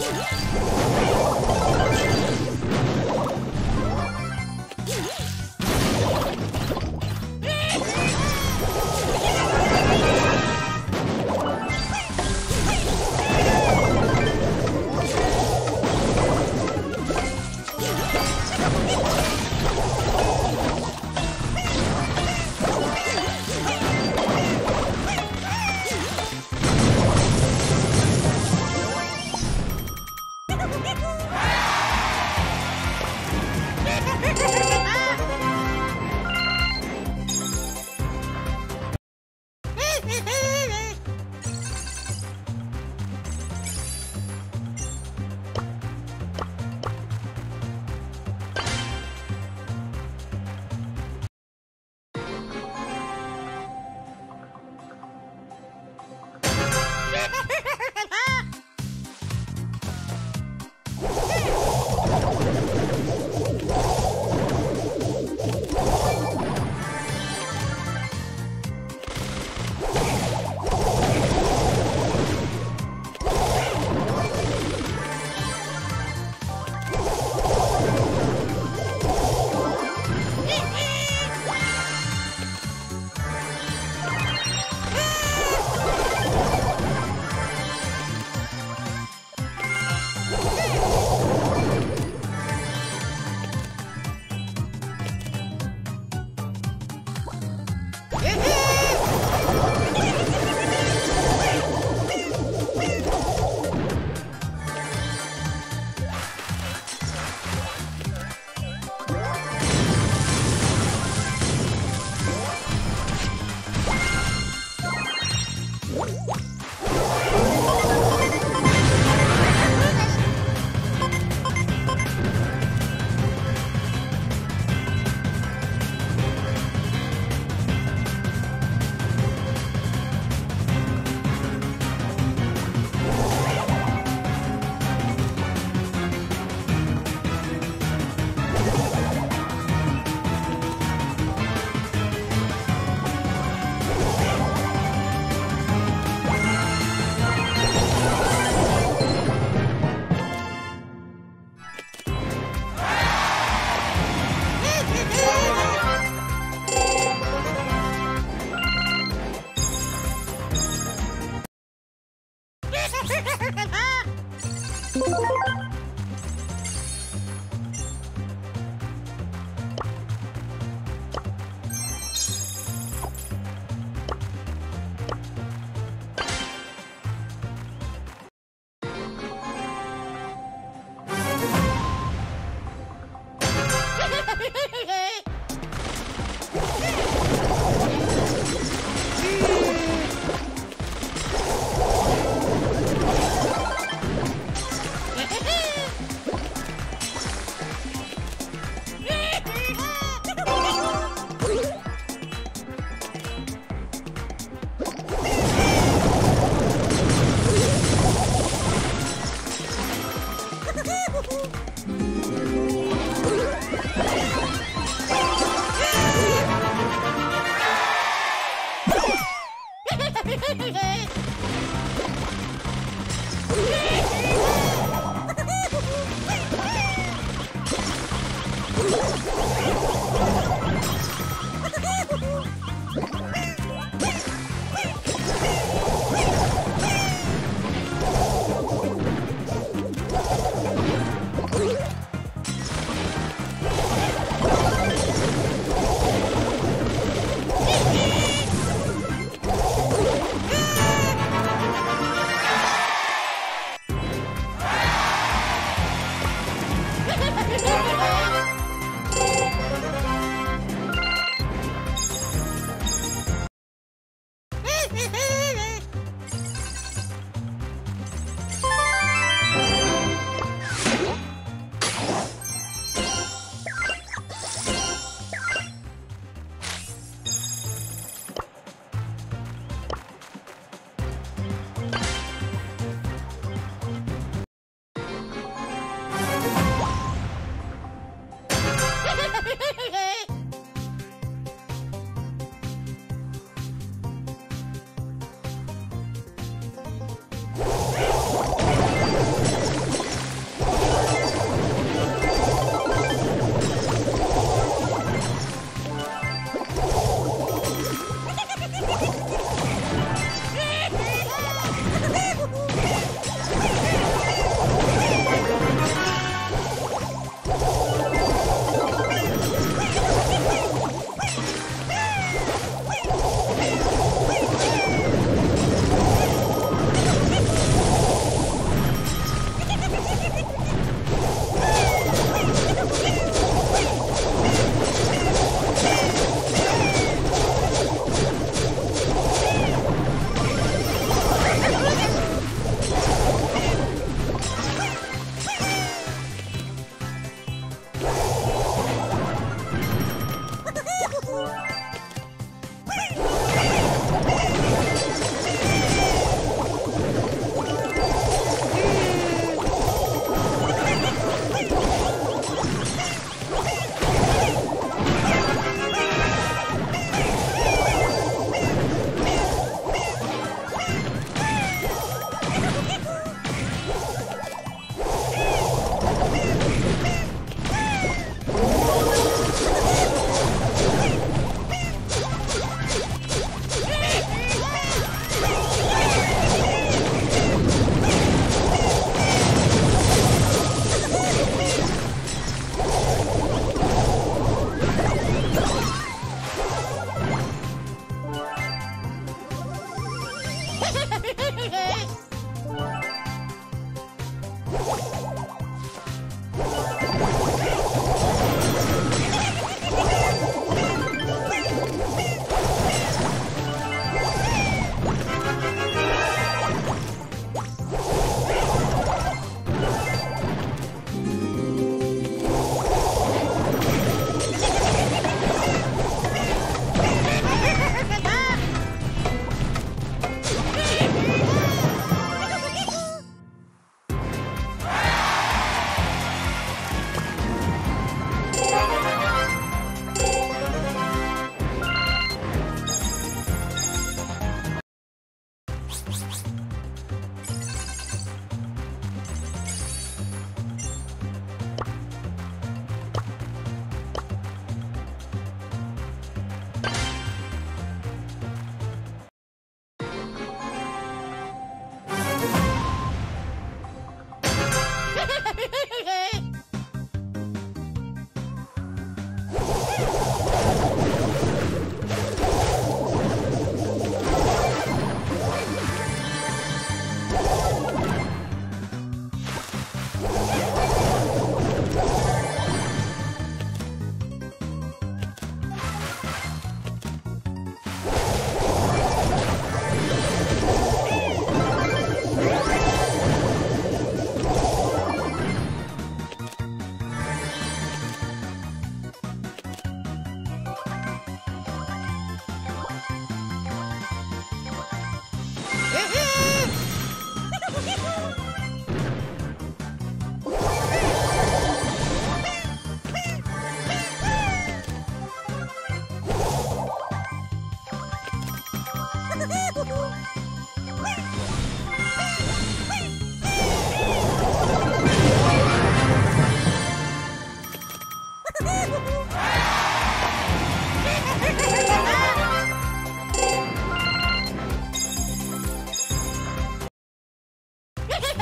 Yeah!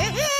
Hey, hey!